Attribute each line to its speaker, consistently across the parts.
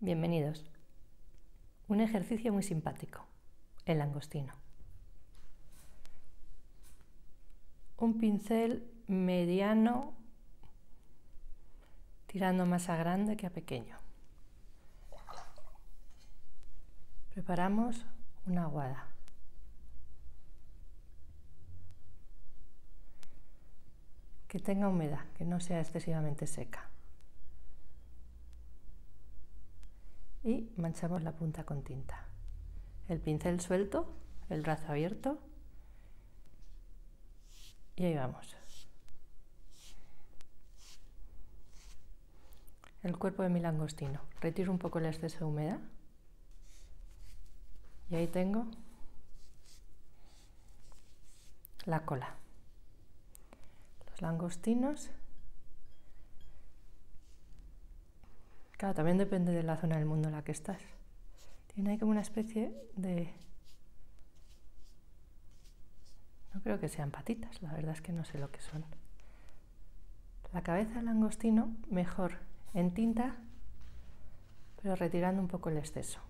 Speaker 1: Bienvenidos. Un ejercicio muy simpático, el langostino. Un pincel mediano tirando más a grande que a pequeño. Preparamos una aguada. Que tenga humedad, que no sea excesivamente seca. Y manchamos la punta con tinta. El pincel suelto, el brazo abierto y ahí vamos. El cuerpo de mi langostino. Retiro un poco el exceso de humedad y ahí tengo la cola. Los langostinos Claro, también depende de la zona del mundo en la que estás. Tiene ahí como una especie de... No creo que sean patitas, la verdad es que no sé lo que son. La cabeza del langostino, mejor en tinta, pero retirando un poco el exceso.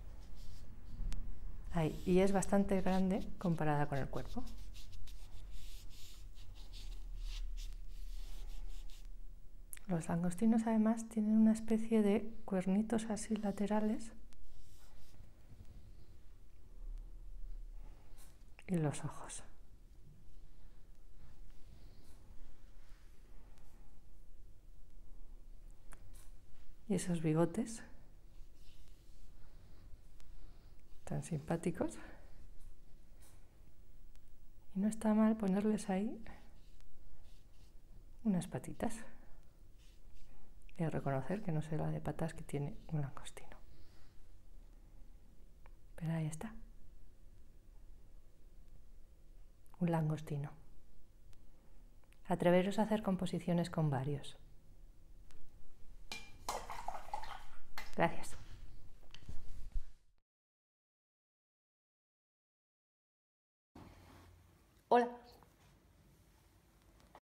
Speaker 1: Ahí, y es bastante grande comparada con el cuerpo. Los langostinos además tienen una especie de cuernitos así laterales y los ojos. Y esos bigotes tan simpáticos. Y no está mal ponerles ahí unas patitas y reconocer que no sé la de patas que tiene un langostino. Pero ahí está. Un langostino. Atreveros a hacer composiciones con varios. Gracias.
Speaker 2: Hola.